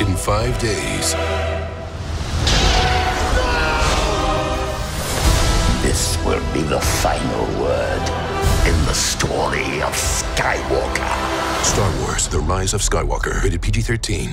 in five days. This will be the final word in the story of Skywalker. Star Wars The Rise of Skywalker. Rated PG 13.